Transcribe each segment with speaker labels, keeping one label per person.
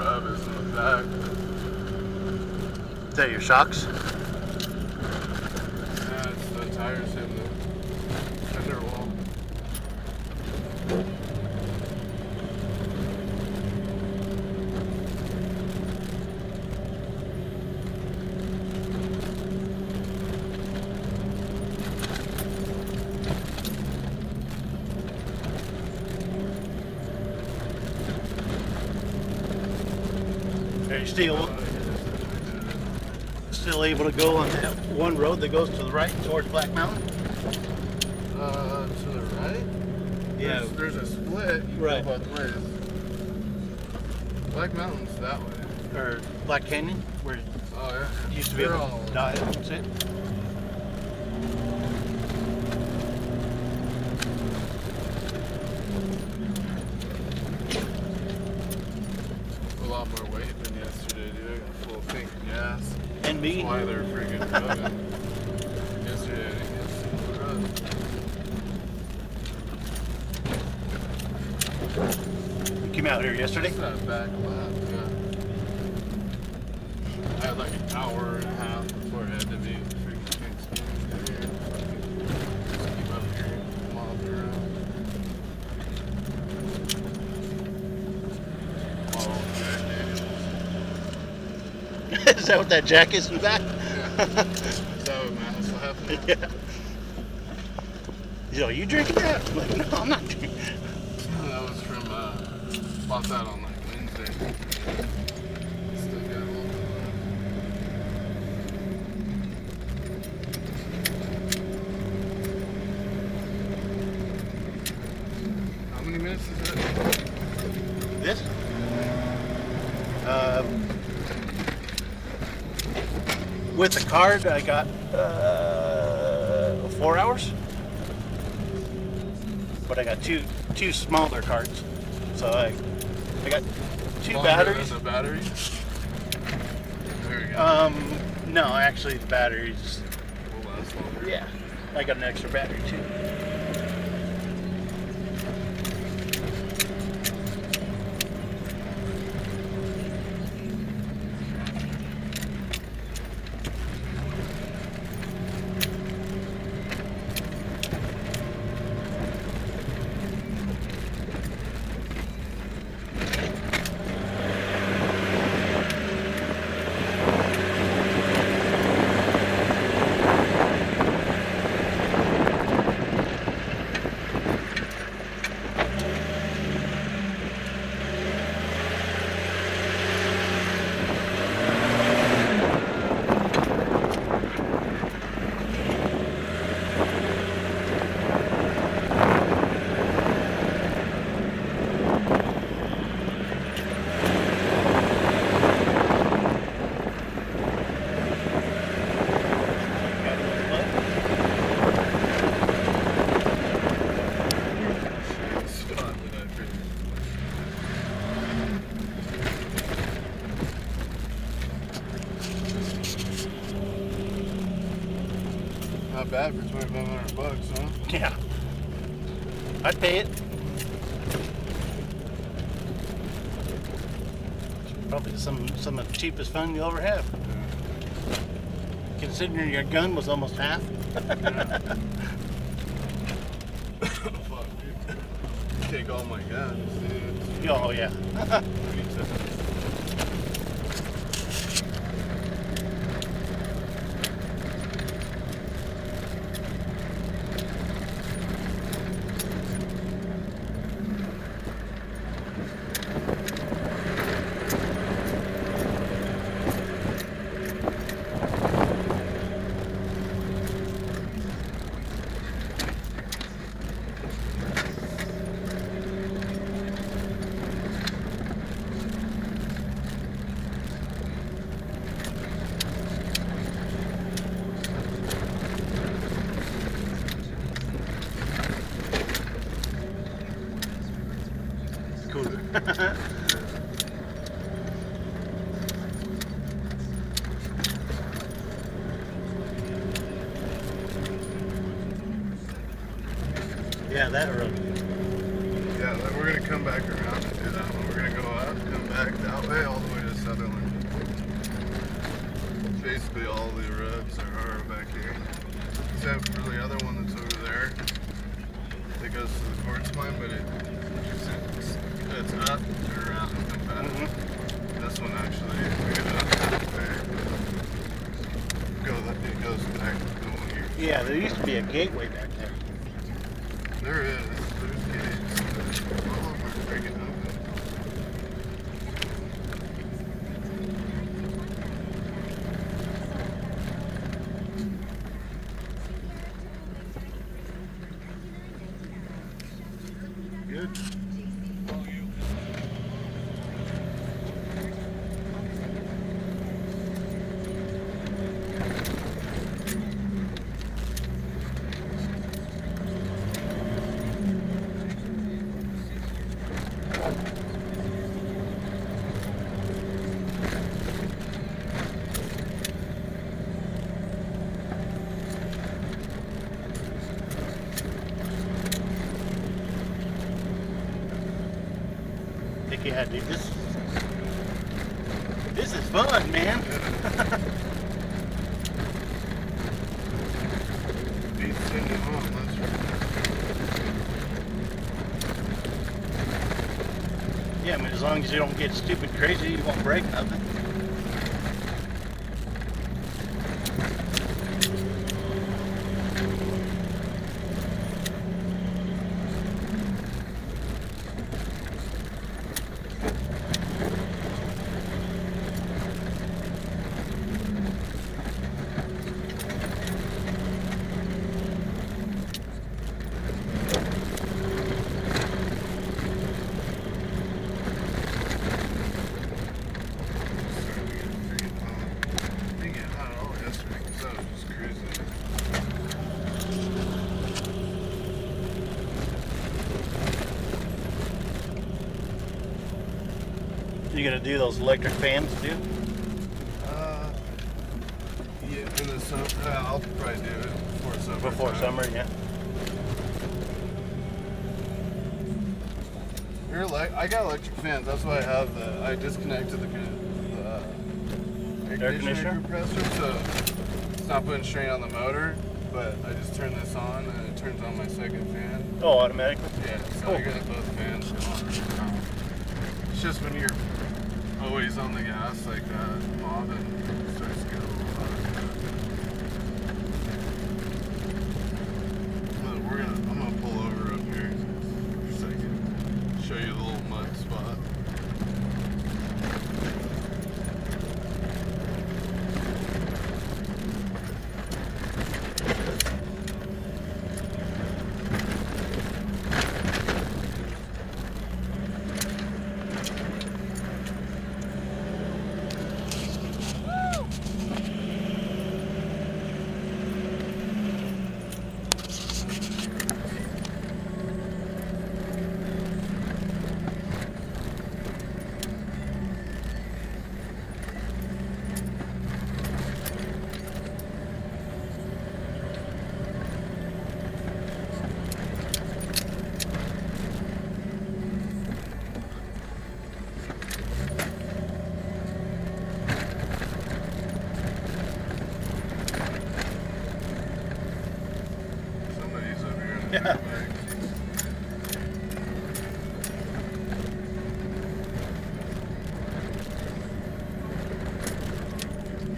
Speaker 1: is in the back.
Speaker 2: Is that your shocks?
Speaker 1: Yeah, it's the tires the
Speaker 2: Still still able to go on that one road that goes to the right towards Black Mountain?
Speaker 1: Uh, to the right? There's, there's a split. You
Speaker 2: Right.
Speaker 1: go both ways. Black Mountain's that way.
Speaker 2: Or Black Canyon, where it
Speaker 1: Oh, yeah.
Speaker 2: used to be
Speaker 1: They're
Speaker 2: a
Speaker 1: all.
Speaker 2: diet. That's it.
Speaker 1: a lot more weight than yesterday, dude. I got full tank of gas.
Speaker 2: And me.
Speaker 1: That's why they're freaking rubbing. yesterday, I didn't get a single.
Speaker 2: You came out here yesterday.
Speaker 1: That back lap, yeah. I had like an hour and a half before I had to be freaking tank spinning here. Fucking just keep up here, miles around. Oh, Jack Daniels.
Speaker 2: Is that what that jack is in the back?
Speaker 1: Yeah. Is that what Matt was laughing at?
Speaker 2: yeah. Like, you drinking that? I'm like, no, I'm not drinking.
Speaker 1: That was from, uh, bought that on like Wednesday. Still got a little bit left. How many minutes is it?
Speaker 2: This? Uh, with the card, I got uh, four hours. But I got two two smaller cards, so I I got two
Speaker 1: Longer
Speaker 2: batteries.
Speaker 1: than The batteries? There we go.
Speaker 2: Um, no, actually the batteries.
Speaker 1: will last longer.
Speaker 2: Yeah, I got an extra battery too.
Speaker 1: Bad for 2500 bucks, huh?
Speaker 2: Yeah, I'd pay it. Probably some some of the cheapest fun you'll ever have. Considering your gun was almost half.
Speaker 1: Fuck, dude. Take all my guns, dude.
Speaker 2: Oh yeah.
Speaker 1: Cool.
Speaker 2: Yeah, that road.
Speaker 1: Yeah, we're gonna come back around and do that one. We're gonna go out, come back that way. All the way to Sutherland. Basically, all the roads are, are back here, except for the other one that's over there. That goes to the quartz mine, but it it's, up, turn around, and come back.
Speaker 2: Mhm.
Speaker 1: This one actually, we get up halfway. Go that it goes back.
Speaker 2: Yeah, there used to be a gateway back yeah, dude. This this is fun, man. Yeah, I mean, as long as you don't get stupid crazy, you won't break nothing.
Speaker 1: starting to get freaking hot. Didn't get hot at all yesterday because I was just cruising.
Speaker 2: You gonna do those electric fans, dude?
Speaker 1: Uh, yeah, in the summer, uh, I'll probably do it before summer.
Speaker 2: Before
Speaker 1: time.
Speaker 2: summer, yeah.
Speaker 1: You're like, I got electric fans. That's why I have the. I disconnected the, the uh,
Speaker 2: Air conditioner?
Speaker 1: compressor, so it's not putting strain on the motor. But I just turn this on, and it turns on my second fan.
Speaker 2: Oh, automatically.
Speaker 1: Yeah, so
Speaker 2: Cool.
Speaker 1: I got both fans. It's just when you're Oh, always on the gas like that, mob, and it starts to get a little hot. But we're gonna, I'm gonna pull over up here for a second. Show you the little mud spot. Somebody's over here in the
Speaker 2: Yeah.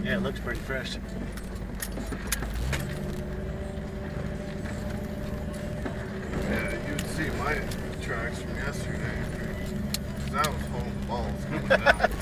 Speaker 2: Yeah, it looks pretty fresh.
Speaker 1: Yeah, you'd see my tracks from yesterday. that was home balls coming.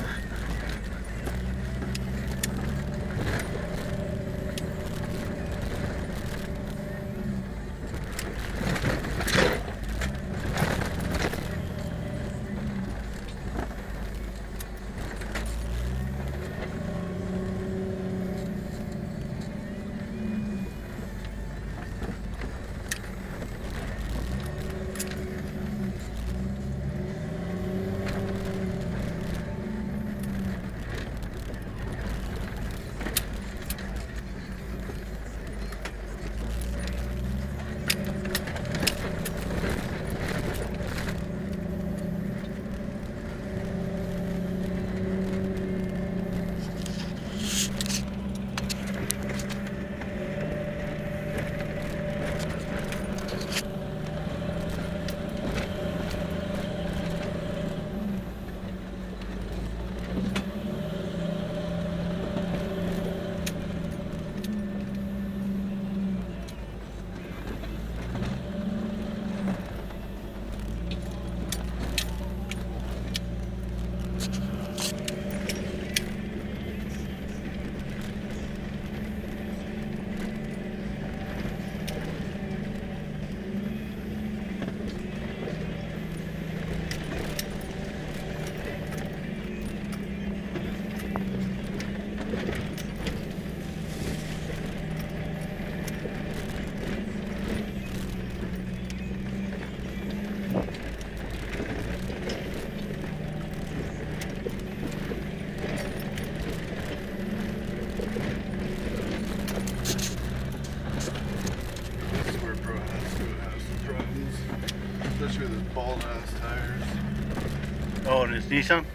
Speaker 2: It's Nissan?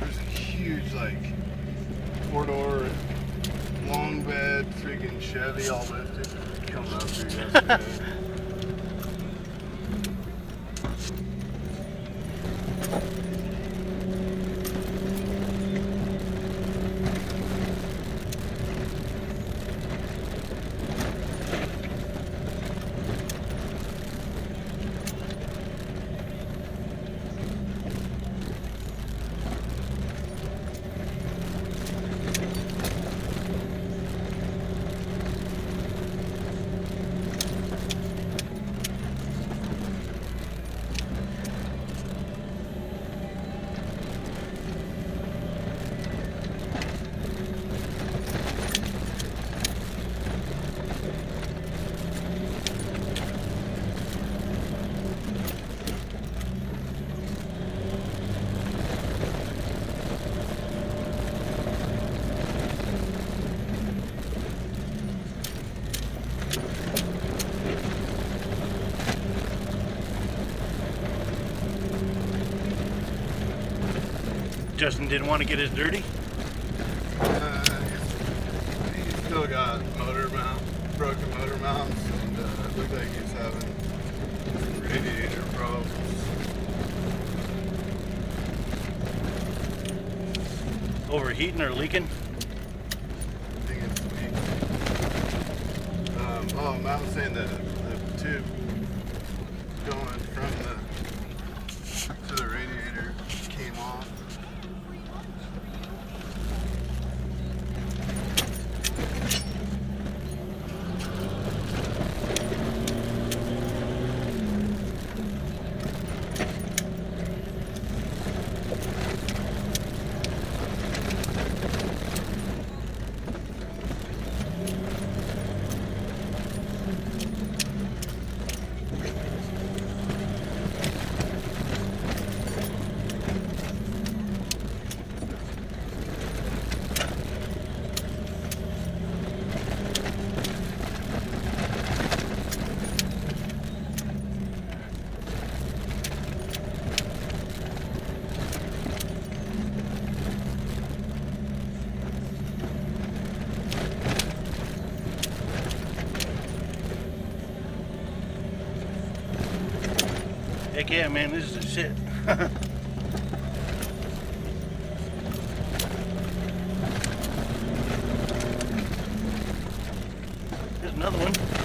Speaker 1: There's a huge, like, four door, long bed, freaking Chevy all lifted coming up here yesterday.
Speaker 2: Justin didn't want to get his dirty.
Speaker 1: Uh, he's, he's still got motor mount, broken motor mounts, and uh, it looks like he's having radiator problems.
Speaker 2: Overheating or leaking.
Speaker 1: I think it's weak. Um, oh, Matt was saying that the tube going from the to the radiator came off.
Speaker 2: Heck yeah, man, this is the shit. There's another one.